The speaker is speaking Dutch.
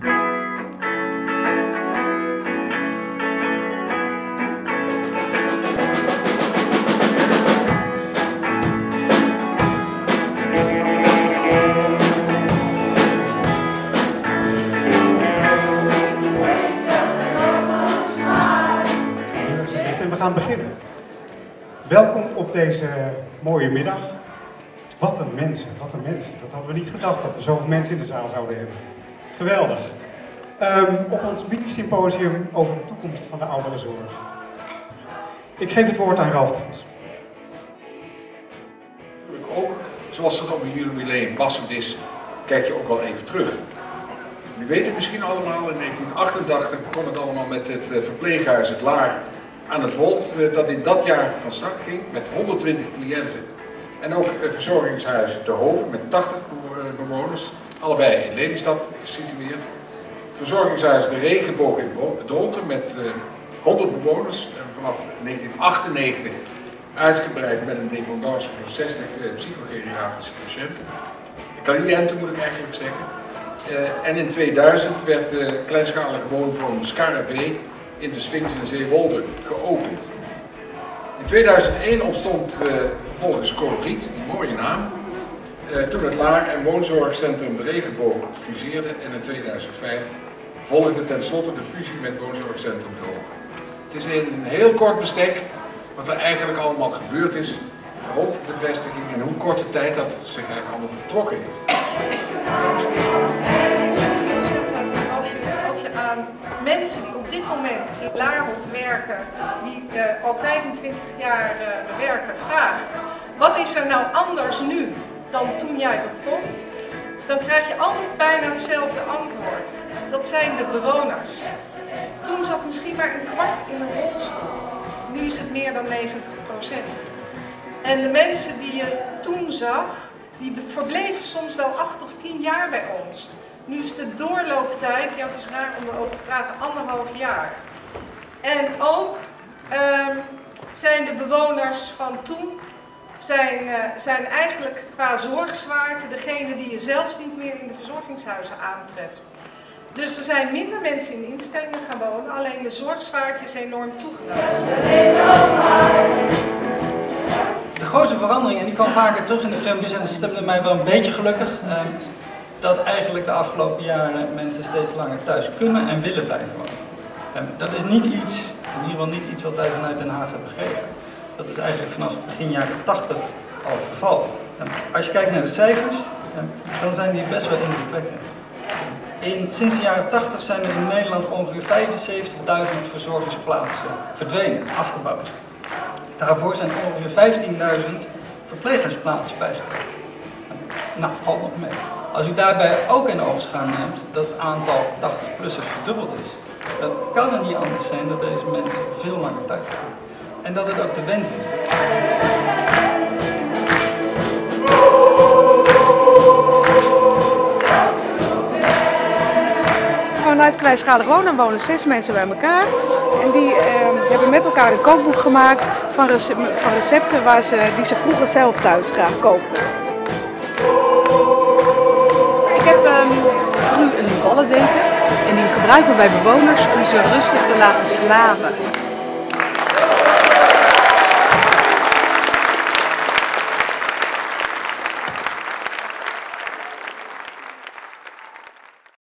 En we gaan beginnen. Welkom op deze mooie middag. Wat een mensen, wat een mensen. Dat hadden we niet gedacht dat we zoveel mensen in de zaal zouden hebben. Geweldig. Ehm, op ons mini-symposium over de toekomst van de ouderenzorg. Ik geef het woord aan Ralf Kans. natuurlijk ook, zoals dat op een jubileum passend is, kijk je ook wel even terug. U weet het misschien allemaal, in 1988 begon het allemaal met het eh, verpleeghuis Het Laar aan het Holt, eh, dat in dat jaar van start ging met 120 cliënten. En ook het verzorgingshuis De Hoven met 80 bewo- eh, bewoners, allebei in Lelystad gesitueerd. Verzorgingshuis De Regenboog in Dronten met eh, 100 bewoners en vanaf 1998 uitgebreid met een dependance voor 60 eh, psychogeriatrische patiënten. Cliënten moet ik eigenlijk zeggen. Eh, en in 2000 werd de kleinschalige woonvorm Scara B in de Sphinx in Zeewolde geopend. In 2001 ontstond eh, vervolgens Coloriet, een mooie naam. Eh, toen het Laar- en Woonzorgcentrum De Regenboog fuseerde en in 2005 volgde tenslotte de fusie met Woonzorgcentrum De Hoven. Het is in een heel kort bestek wat er eigenlijk allemaal gebeurd is rond de vestiging en hoe korte tijd dat zich eigenlijk allemaal vertrokken heeft. Die eh, al 25 jaar eh, werken, vraagt: wat is er nou anders nu dan toen jij begon? Dan krijg je altijd bijna hetzelfde antwoord. Dat zijn de bewoners. Toen zat misschien maar een kwart in een rolstoel. Nu is het meer dan 90% En de mensen die je toen zag, die verbleven soms wel acht of tien jaar bij ons. Nu is de doorlooptijd, ja het is raar om erover te praten, anderhalf jaar. En ook ehm, zijn de bewoners van toen, zijn, eh, zijn eigenlijk qua zorgzwaarte degene die je zelfs niet meer in de verzorgingshuizen aantreft. Dus er zijn minder mensen in instellingen gaan wonen, alleen de zorgzwaarte is enorm toegenomen. De grootste verandering, en die kwam vaker terug in de filmpjes en dat stemde mij wel een beetje gelukkig, ehm, dat eigenlijk de afgelopen jaren mensen steeds langer thuis kunnen en willen blijven wonen. Dat is niet iets, in ieder geval niet iets wat wij vanuit Den Haag hebben begrepen. Dat is eigenlijk vanaf begin jaren 80 al het geval. Als je kijkt naar de cijfers, dan zijn die best wel indrukwekkend. In, sinds de jaren 80 zijn er in Nederland ongeveer 75.000 verzorgingsplaatsen verdwenen, afgebouwd. Daarvoor zijn ongeveer 15.000 verpleeghuisplaatsen bijgekomen. Nou, valt nog mee. Als u daarbij ook in oogschouw neemt dat het aantal 80-plussers verdubbeld is, dan kan het niet anders zijn dat deze mensen veel langer thuis zijn. En dat het ook de wens is. Vanuit kleinschalig wonen wonen zes mensen bij elkaar. En die eh, hebben met elkaar een kookboek gemaakt van, rece- van recepten waar ze, die ze vroeger zelf thuis graag kookten. Ik heb ehm, voor u een ballendeken en die gebruiken wij bewoners om ze rustig te laten slapen.